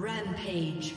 Rampage.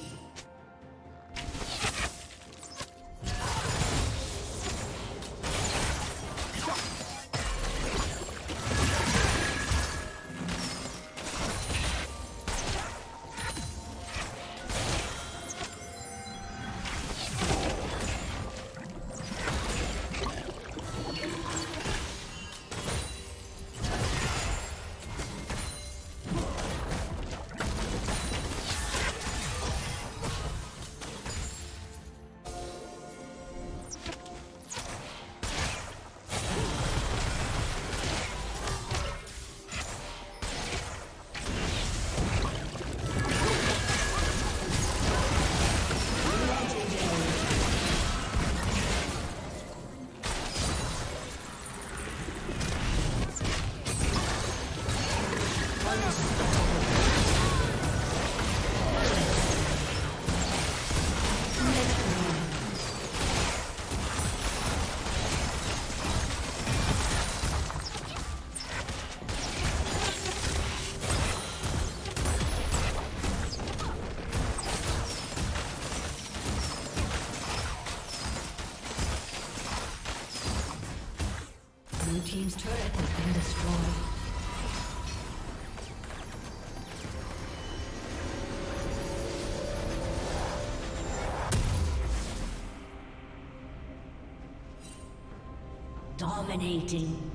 Dominating.